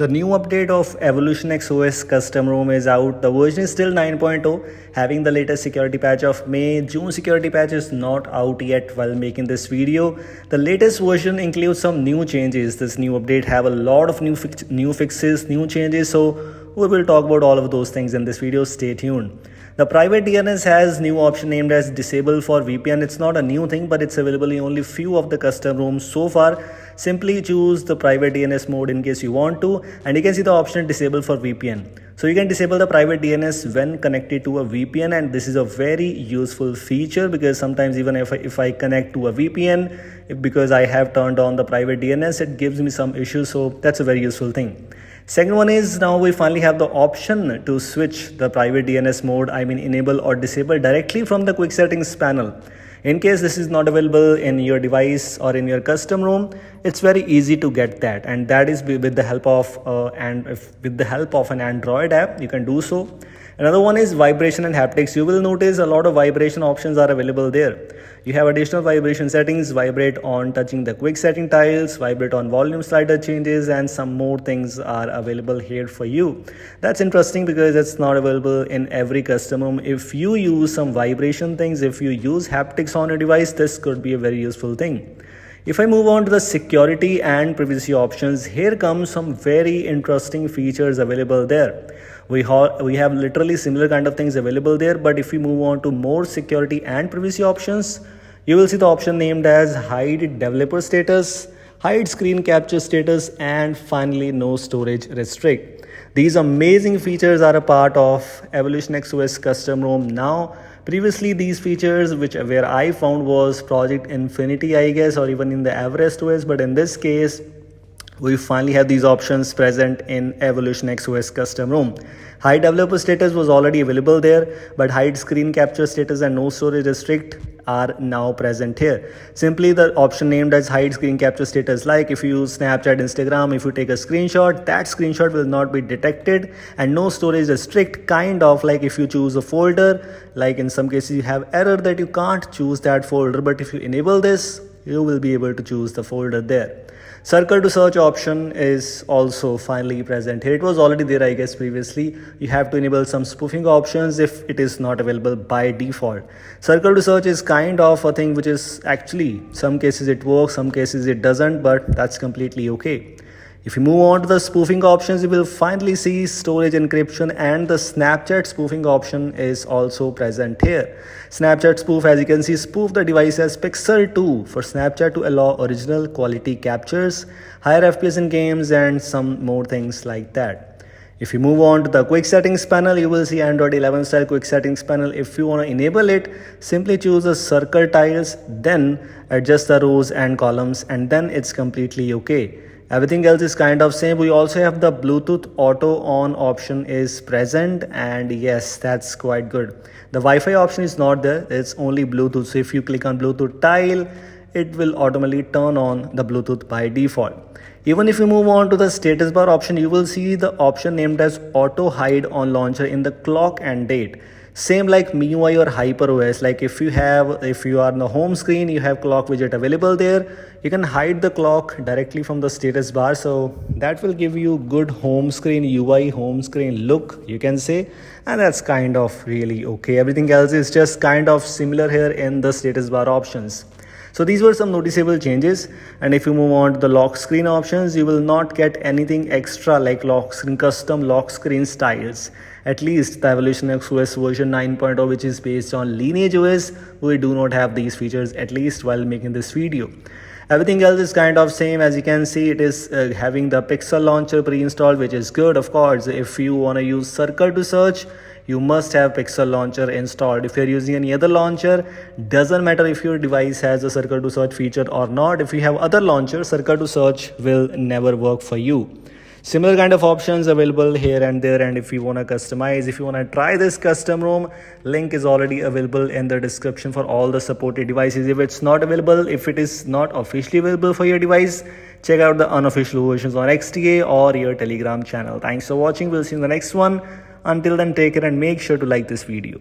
The new update of Evolution X OS custom ROM is out. The version is still 9.0, having the latest security patch of May. June security patch is not out yet while making this video. The latest version includes some new changes. This new update have a lot of new new fixes, new changes. So we will talk about all of those things in this video. Stay tuned. The private DNS has new option named as disable for VPN. It's not a new thing, but it's available in only few of the custom ROMs so far. Simply choose the private DNS mode in case you want to, and you can see the option disable for VPN. So you can disable the private DNS when connected to a VPN, and this is a very useful feature because sometimes even if I, if I connect to a VPN, if, because I have turned on the private DNS, it gives me some issues. So that's a very useful thing. Second one is now we finally have the option to switch the private DNS mode, I mean enable or disable directly from the quick settings panel. In case this is not available in your device or in your custom ROM, it's very easy to get that and that is with the help of uh, and with the help of an Android app, you can do so. Another one is vibration and haptics. You will notice a lot of vibration options are available there. You have additional vibration settings, vibrate on touching the quick setting tiles, vibrate on volume slider changes, and some more things are available here for you. That's interesting because it's not available in every custom. If you use some vibration things, if you use haptics on your device, this could be a very useful thing. If I move on to the security and privacy options, here comes some very interesting features available there we, ha- we have literally similar kind of things available there but if we move on to more security and privacy options you will see the option named as hide developer status hide screen capture status and finally no storage restrict. These amazing features are a part of evolution xos custom rom now. Previously these features which where i found was project infinity i guess or even in the everest os but in this case we finally have these options present in Evolution XOS custom ROM. Hide developer status was already available there, but hide screen capture status and no storage restrict are now present here. Simply the option named as hide screen capture status, like if you use Snapchat, Instagram, if you take a screenshot, that screenshot will not be detected and no storage restrict, kind of like if you choose a folder, like in some cases you have error that you can't choose that folder, but if you enable this, you will be able to choose the folder there. Circle to search option is also finally present here. It was already there, I guess, previously. You have to enable some spoofing options if it is not available by default. Circle to search is kind of a thing which is actually, some cases it works, some cases it doesn't, but that's completely okay. If you move on to the spoofing options, you will finally see storage encryption and the Snapchat spoofing option is also present here. Snapchat spoof, as you can see, spoof the device as Pixel 2 for Snapchat to allow original quality captures, higher FPS in games and some more things like that. If you move on to the quick settings panel, you will see Android 11 style quick settings panel. If you want to enable it, simply choose the circle tiles, then adjust the rows and columns and then it's completely okay everything else is kind of same. We also have the bluetooth auto on option is present and yes that's quite good. The wi-fi option is not there. It's only bluetooth. So if you click on bluetooth tile it will automatically turn on the bluetooth by default even if you move on to the status bar option you will see the option named as auto hide on launcher in the clock and date same like MIUI or HyperOS, like if you have, if you are on the home screen, you have clock widget available there, you can hide the clock directly from the status bar. So that will give you good home screen UI, home screen look, you can say. And that's kind of really okay. Everything else is just kind of similar here in the status bar options. So these were some noticeable changes. And if you move on to the lock screen options, you will not get anything extra like lock screen, custom lock screen styles. At least the Evolution X OS version 9.0, which is based on Lineage OS, we do not have these features at least while making this video. Everything else is kind of same as you can see it is uh, having the pixel launcher pre-installed which is good of course if you want to use circle to search you must have pixel launcher installed. If you're using any other launcher doesn't matter if your device has a circle to search feature or not. If you have other launcher circle to search will never work for you. Similar kind of options available here and there and if you want to customize if you want to try this custom ROM link is already available in the description for all the supported devices. If it's not available if it is not officially available for your device check out the unofficial versions on xda or your telegram channel. Thanks for watching. We'll see you in the next one until then take care and make sure to like this video